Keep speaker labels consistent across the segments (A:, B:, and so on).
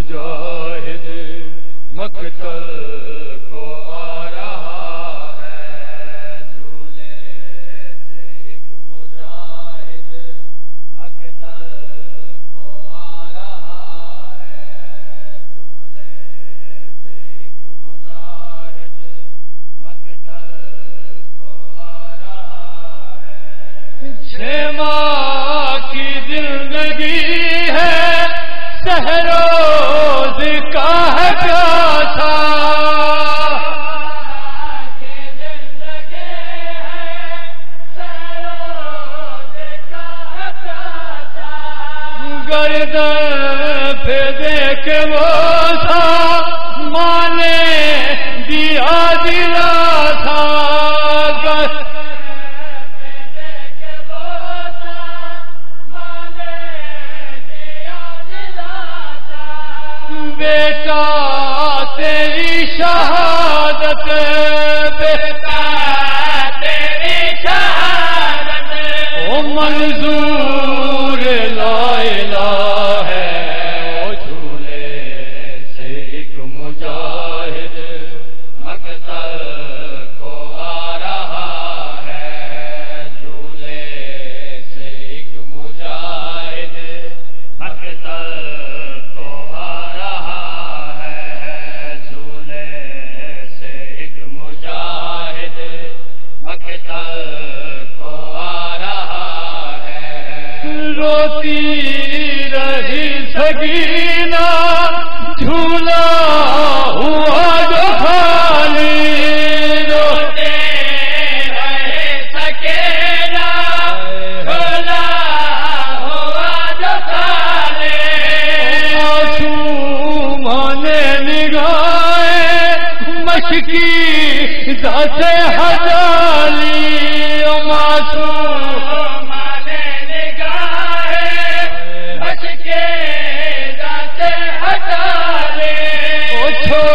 A: مجاہد مقتل کو آ رہا ہے۔ جھولے سے ایک مجاہد مقتل کو آ رہا ہے۔ جھولے سے ایک مجاہد مقتل کو آ رہا ہے۔ چھ ماہ کی زندگی ہے سہروز گردن پہ دیکھ وہ سا مانے دیا دلا تھا بیٹا، تیری شہادت بیٹا تیری شہادت او منظور لا الہ روتی رہی سگینا جھولا ہوا جو خالی۔ روتے رہے سکینا جھولا ہوا جو خالی۔ معصوم نے نگاہے مشکی ذات حجالی معصوم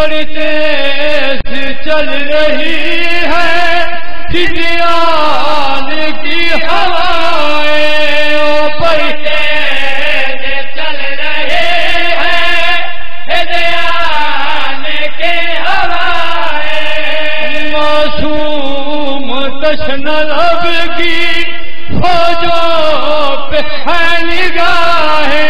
A: بڑی تیز چل رہی ہے ہجیان کی ہوائیں او بڑی تیز چل رہی ہے ہجیان کی ہوائیں۔ معصوم تشن لب کی فوجوں پہ ہے نگاہیں۔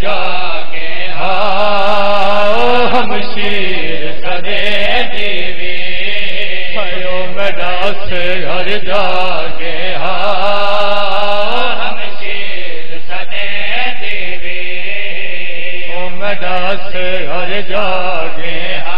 A: جاگے آؤ ہم شیر کرے دیوی پیو میرا سے ہر جاگے ہاں ہم شیر کرے دیوی او میرا سے ہر جاگے آؤ